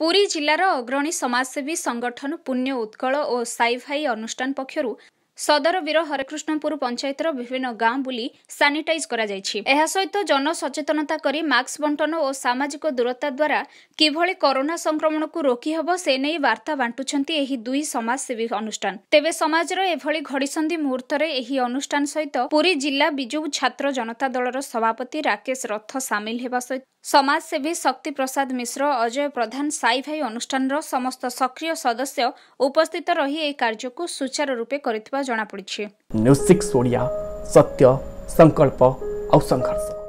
ପୁରୀ ଜିଲ୍ଲାର ଅଗ୍ରଣୀ ସମାଜସେବୀ ସଂଗଠନ ପୁଣ୍ୟ ଉତ୍କଳ ଓ ସାଇ ଭାଇ ଅନୁଷ୍ଠାନ ପକ୍ଷରୁ ସଦର ବୀର ହରେକୃଷ୍ଣପୁର ପଞ୍ଚାୟତର ବିଭିନ୍ନ ଗାଁ ବୁଲି ସାନିଟାଇଜ କରାଯାଇଛି। ଏହା ସହିତ ଜନସଚେତନତା କରି ମାସ୍କ ବଣ୍ଟନ ଓ ସାମାଜିକ ଦୂରତା ଦ୍ୱାରା କିଭଳି କରୋନା ସଂକ୍ରମଣକୁ ରୋକିହେବ ସେ ନେଇ ବାର୍ତ୍ତା ବାଣ୍ଟୁଛନ୍ତି ଏହି ଦୁଇ ସମାଜସେବୀ ଅନୁଷ୍ଠାନ। ତେବେ ସମାଜର ଏଭଳି ଘଡ଼ିସନ୍ଧି ମୁହୂର୍ତ୍ତରେ ଏହି ଅନୁଷ୍ଠାନ ସହିତ ପୁରୀ ଜିଲ୍ଲା ବିଜୁ ଛାତ୍ର ଜନତା ଦଳର ସଭାପତି ରାକେଶ ରଥ ସାମିଲ ହେବା ସହିତ ସମାଜସେବୀ ଶକ୍ତି ପ୍ରସାଦ ମିଶ୍ର ଅଜୟ ପ୍ରଧାନ ସାଇ ଭାଇ ଅନୁଷ୍ଠାନର ସମସ୍ତ ସକ୍ରିୟ ସଦସ୍ୟ ଉପସ୍ଥିତ ରହି ଏହି କାର୍ଯ୍ୟକୁ ସୁଚାରୁ ରୂପେ କରିଥିବା ଜଣାପଡ଼ିଛି। ନ୍ୟୁଜ୍ ସିକ୍ସ ଓଡ଼ିଆ ସତ୍ୟ ସଂକଳ୍ପ ଆଉ ସଂଘର୍ଷ।